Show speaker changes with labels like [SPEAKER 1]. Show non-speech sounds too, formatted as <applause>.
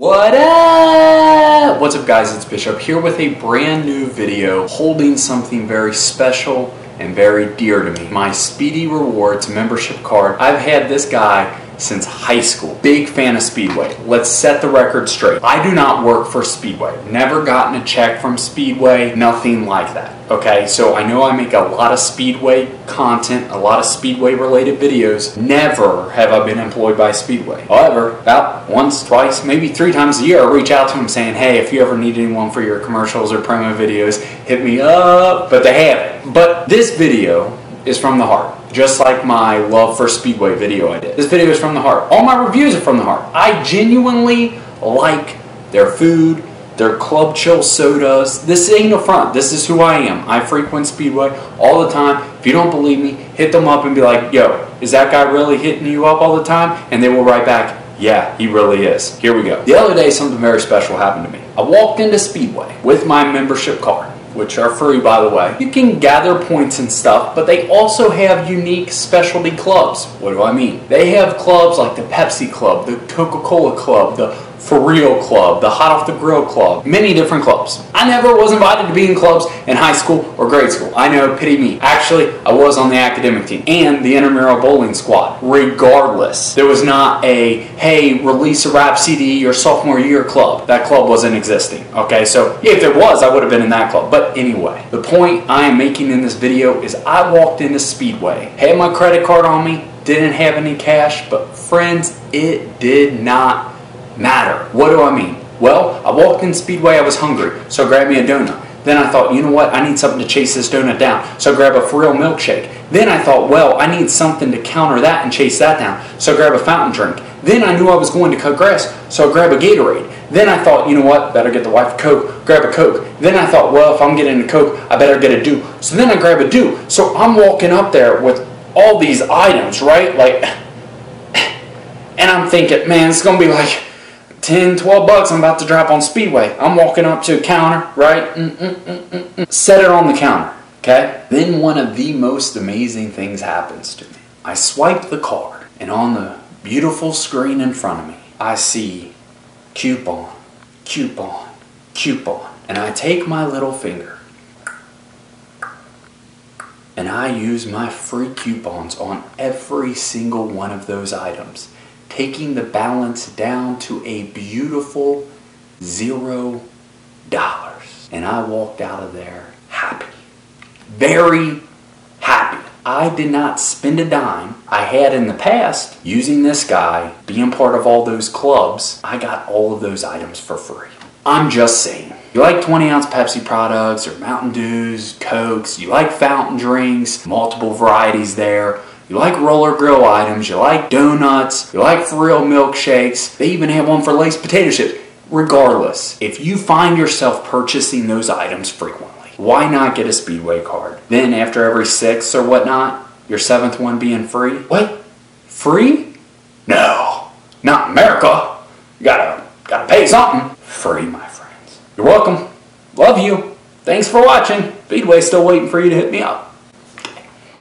[SPEAKER 1] What up? What's up guys, it's Bishop here with a brand new video holding something very special and very dear to me. My Speedy Rewards membership card. I've had this guy since high school. Big fan of Speedway. Let's set the record straight. I do not work for Speedway. Never gotten a check from Speedway, nothing like that. Okay, so I know I make a lot of Speedway content, a lot of Speedway related videos. Never have I been employed by Speedway. However, about once, twice, maybe three times a year, I reach out to them saying, hey, if you ever need anyone for your commercials or promo videos, hit me up. But they haven't. But this video is from the heart just like my love for Speedway video I did. This video is from the heart. All my reviews are from the heart. I genuinely like their food, their Club Chill sodas. This ain't a front. This is who I am. I frequent Speedway all the time. If you don't believe me, hit them up and be like, yo, is that guy really hitting you up all the time? And they will write back, yeah, he really is. Here we go. The other day, something very special happened to me. I walked into Speedway with my membership card which are free by the way. You can gather points and stuff, but they also have unique specialty clubs. What do I mean? They have clubs like the Pepsi Club, the Coca-Cola Club, the for Real Club, the Hot Off the Grill Club, many different clubs. I never was invited to be in clubs in high school or grade school. I know, pity me. Actually, I was on the academic team and the intramural bowling squad. Regardless, there was not a, hey, release a rap CD your sophomore year club. That club wasn't existing, okay? So, if there was, I would have been in that club. But anyway, the point I am making in this video is I walked into Speedway, had my credit card on me, didn't have any cash, but friends, it did not matter. What do I mean? Well, I walked in Speedway, I was hungry, so I grabbed me a donut. Then I thought, you know what, I need something to chase this donut down. So grab a real milkshake. Then I thought, well, I need something to counter that and chase that down. So grab a fountain drink. Then I knew I was going to cut grass, so I grab a Gatorade. Then I thought, you know what, better get the wife a Coke, grab a Coke. Then I thought, well, if I'm getting a Coke, I better get a Dew. So then I grab a Dew. So I'm walking up there with all these items, right? Like, <laughs> and I'm thinking, man, it's going to be like 10, 12 bucks I'm about to drop on Speedway. I'm walking up to a counter, right? Mm, mm, mm, mm, mm. Set it on the counter, okay? Then one of the most amazing things happens to me. I swipe the card, and on the beautiful screen in front of me, I see coupon, coupon, coupon. And I take my little finger and I use my free coupons on every single one of those items taking the balance down to a beautiful zero dollars. And I walked out of there happy. Very happy. I did not spend a dime. I had in the past, using this guy, being part of all those clubs, I got all of those items for free. I'm just saying. You like 20 ounce Pepsi products or Mountain Dews, Cokes, you like fountain drinks, multiple varieties there you like roller grill items, you like donuts, you like for real milkshakes. They even have one for Lay's potato chips. Regardless, if you find yourself purchasing those items frequently, why not get a Speedway card? Then after every sixth or whatnot, your seventh one being free? What? Free? No, not America. You gotta, gotta pay something. Free, my friends. You're welcome. Love you. Thanks for watching. Speedway's still waiting for you to hit me up.